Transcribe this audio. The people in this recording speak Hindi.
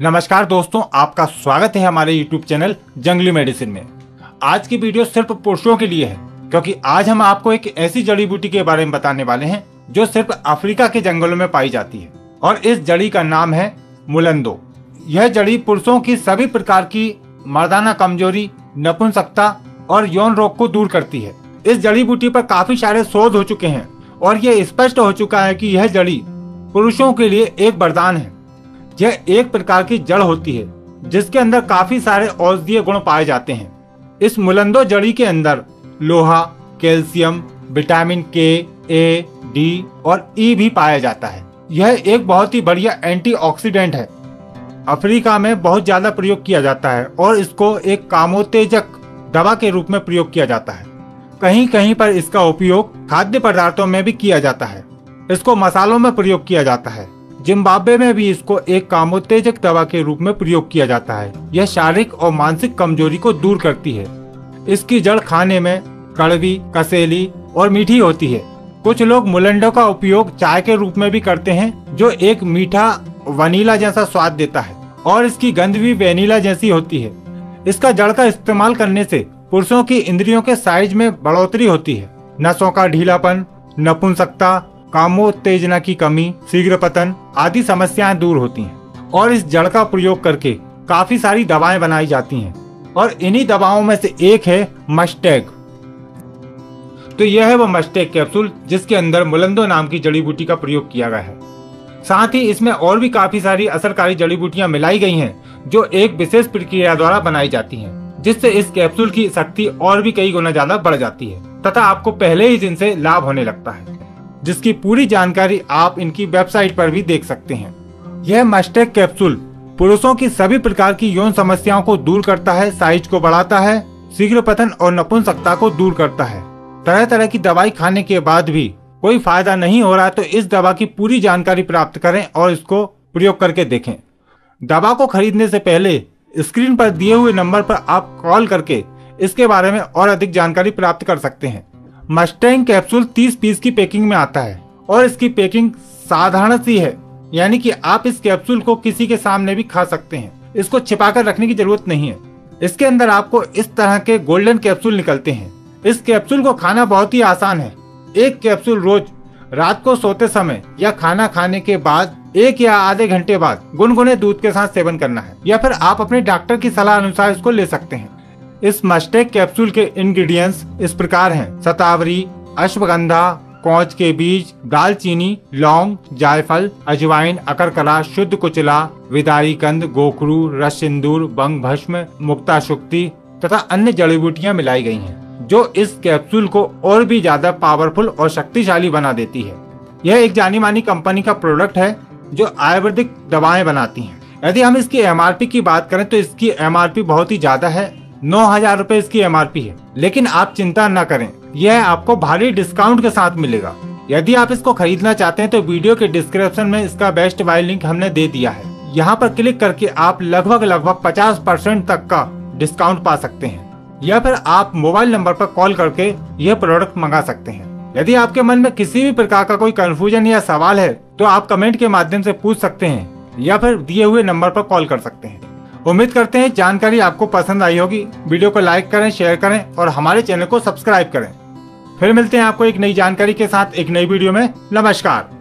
नमस्कार दोस्तों, आपका स्वागत है हमारे YouTube चैनल जंगली मेडिसिन में। आज की वीडियो सिर्फ़ पुरुषों के लिए है, क्योंकि आज हम आपको एक ऐसी जड़ी बूटी के बारे में बताने वाले हैं, जो सिर्फ़ अफ्रीका के जंगलों में पाई जाती है, और इस जड़ी का नाम है मुलंदो। यह जड़ी पुरुषों की सभी प्रकार की मर्दाना कमज़ोरी, नपुंसकता और यौन रोग को दूर करती है। इस जड़ी बूटी पर काफ़ी सारे शोध हो चुके हैं, और यह स्पष्ट हो चुका है कि यह जड़ी पुरुषों के लिए एक वरदान है। यह एक प्रकार की जड़ होती है, जिसके अंदर काफ़ी सारे औषधीय गुण पाए जाते हैं। इस मुलंदो जड़ी के अंदर लोहा, कैल्शियम, विटामिन के ए डी और ई भी पाया जाता है। यह एक बहुत ही बढ़िया एंटीऑक्सीडेंट है। अफ्रीका में बहुत ज़्यादा प्रयोग किया जाता है और इसको एक कामोत्तेजक दवा के रूप में प्रयोग किया जाता है। कहीं कहीं पर इसका उपयोग खाद्य पदार्थों में भी किया जाता है। इसको मसालों में प्रयोग किया जाता है। जिम्बाब्वे में भी इसको एक कामोत्तेजक दवा के रूप में प्रयोग किया जाता है। यह शारीरिक और मानसिक कमज़ोरी को दूर करती है। इसकी जड़ खाने में कड़वी, कसेली और मीठी होती है। कुछ लोग मुलंडो का उपयोग चाय के रूप में भी करते हैं, जो एक मीठा वनीला जैसा स्वाद देता है और इसकी गंध भी वेनिला जैसी होती है। इसका जड़ का इस्तेमाल करने से पुरुषों की इंद्रियों के साइज़ में बढ़ोतरी होती है। नसों का ढीलापन, नपुंसकता कामोत्तेजना की कमी शीघ्र पतन आदि समस्याएँ दूर होती हैं। और इस जड़ का प्रयोग करके काफ़ी सारी दवाएँ बनाई जाती हैं। और इन्हीं दवाओं में से एक है मस्टैग। तो यह है वो मस्टैग कैप्सूल, जिसके अंदर मुलंदो नाम की जड़ी बूटी का प्रयोग किया गया है। साथ ही इसमें और भी काफ़ी सारी असरकारी जड़ी बूटियाँ मिलाई गई हैं, जो एक विशेष प्रक्रिया द्वारा बनाई जाती हैं, जिससे इस कैप्सूल की शक्ति और भी कई गुना ज़्यादा बढ़ जाती है, तथा आपको पहले ही दिन से लाभ होने लगता है। जिसकी पूरी जानकारी आप इनकी वेबसाइट पर भी देख सकते हैं। यह मस्टेक कैप्सूल पुरुषों की सभी प्रकार की यौन समस्याओं को दूर करता है, साइज़ को बढ़ाता है शीघ्र पतन और नपुंसकता को दूर करता है। तरह तरह की दवाई खाने के बाद भी कोई फ़ायदा नहीं हो रहा तो इस दवा की पूरी जानकारी प्राप्त करें और इसको प्रयोग करके देखें। दवा को खरीदने से पहले स्क्रीन पर दिए हुए नंबर पर आप कॉल करके इसके बारे में और अधिक जानकारी प्राप्त कर सकते हैं। मस्टैंग कैप्सूल 30 पीस की पैकिंग में आता है। और इसकी पैकिंग साधारण सी है। यानी कि आप इस कैप्सूल को किसी के सामने भी खा सकते हैं। इसको छिपा कर रखने की ज़रूरत नहीं है। इसके अंदर आपको इस तरह के गोल्डन कैप्सूल निकलते हैं। इस कैप्सूल को खाना बहुत ही आसान है। एक कैप्सूल रोज रात को सोते समय या खाना खाने के बाद, एक या आधे घंटे बाद गुनगुने दूध के साथ सेवन करना है। या फिर आप अपने डॉक्टर की सलाह अनुसार इसको ले सकते हैं। इस मस्टेक कैप्सूल के इंग्रेडिएंट्स इस प्रकार हैं। सतावरी, अश्वगंधा, कौच के बीज, दालचीनी, लौंग, जायफल, अजवाइन, अकरकला, शुद्ध कुचला विदारी कंद गोखरू, रस सिंदूर, बंग भस्म, मुक्ता शुक्ति तथा अन्य जड़ी बूटियाँ मिलाई गई हैं, जो इस कैप्सूल को और भी ज़्यादा पावरफुल और शक्तिशाली बना देती है। यह एक जानी मानी कंपनी का प्रोडक्ट है, जो आयुर्वेदिक दवाएँ बनाती हैं। यदि हम इसकी एमआरपी की बात करें तो इसकी एमआरपी बहुत ही ज़्यादा है नौ हज़ार रूपए इसकी एमआरपी है। लेकिन आप चिंता न करें, यह आपको भारी डिस्काउंट के साथ मिलेगा। यदि आप इसको खरीदना चाहते हैं तो वीडियो के डिस्क्रिप्शन में इसका बेस्ट बाय लिंक हमने दे दिया है। यहाँ पर क्लिक करके आप लगभग लगभग 50 परसेंट तक का डिस्काउंट पा सकते हैं। या फिर आप मोबाइल नंबर पर कॉल करके यह प्रोडक्ट मंगा सकते हैं। यदि आपके मन में किसी भी प्रकार का कोई कंफ्यूजन या सवाल है तो आप कमेंट के माध्यम से पूछ सकते हैं, या फिर दिए हुए नंबर पर कॉल कर सकते हैं। उम्मीद करते हैं जानकारी आपको पसंद आई होगी। वीडियो को लाइक करें, शेयर करें और हमारे चैनल को सब्सक्राइब करें। फिर मिलते हैं आपको एक नई जानकारी के साथ एक नई वीडियो में। नमस्कार।